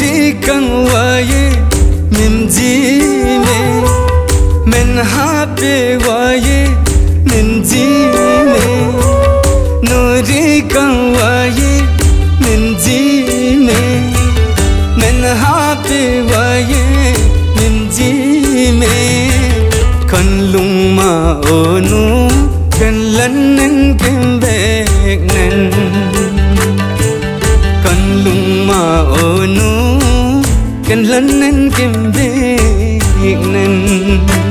أمريكان واي نمديني من هابي واي نمديني نوريكان واي نمديني من هابي واي نمديني كان لما أونو كان لنن كم lên nên kiếm về hiện nên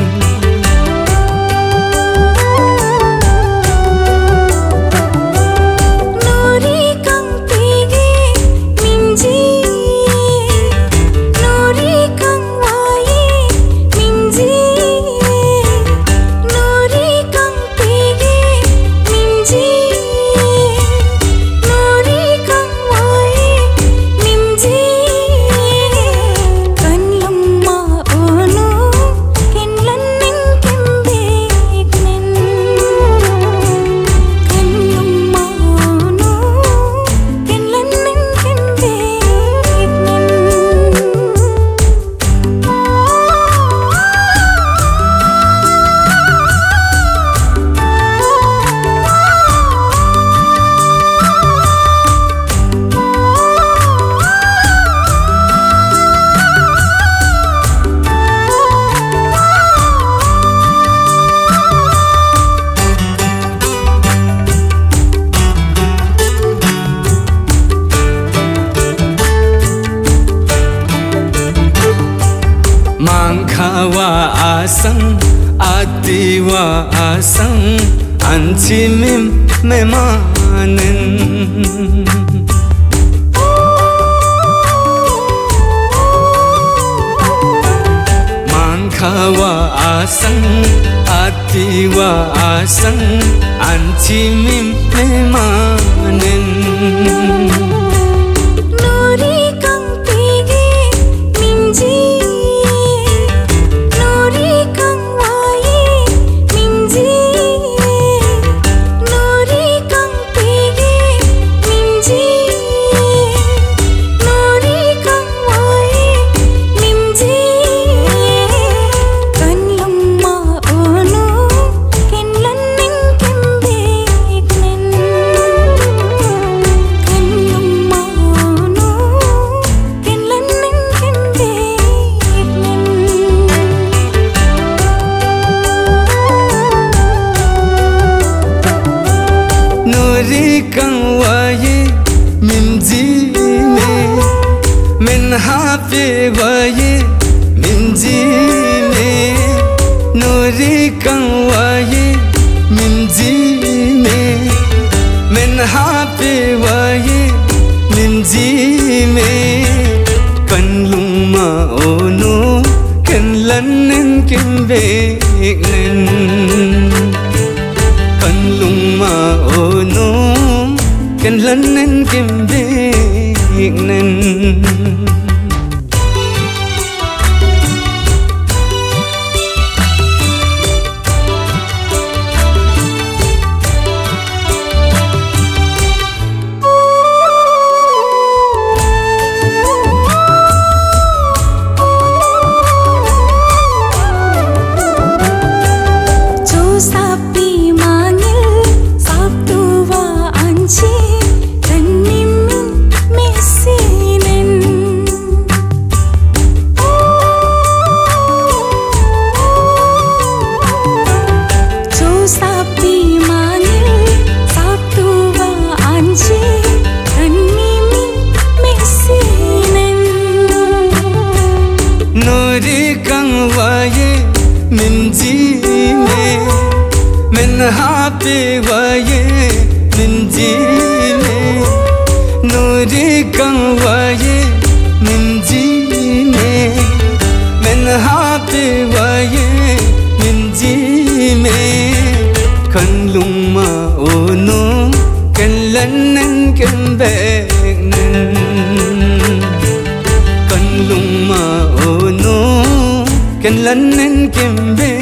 asang atiwa asang anchimim memanin mankawa asang atiwa asang anchimim memanin hafivaye minjine nuri kanwaye minjine men hafivaye minjine panluma ono kenlannen kinvegnen panluma ono kenlannen kinvegnen ಕಾಪಿವಯೇ ಮಿಂಜಿಲೆ ನೂರಿ ಕಂವಯೇ ಮಿಂಜಿನೆ ಮೆನ್ ಹಾಪಿವಯೇ ಮಿಂಜಿಮೆ ಕಣ್ಣುಮ್ಮ ಓನು ಕೆಲ್ಲಣ್ಣನ್ ಕೆಂಬೆ ಕಣ್ಣುಮ್ಮ ಓನು ಕೆಲ್ಲಣ್ಣನ್ ಕೆಂಬೆ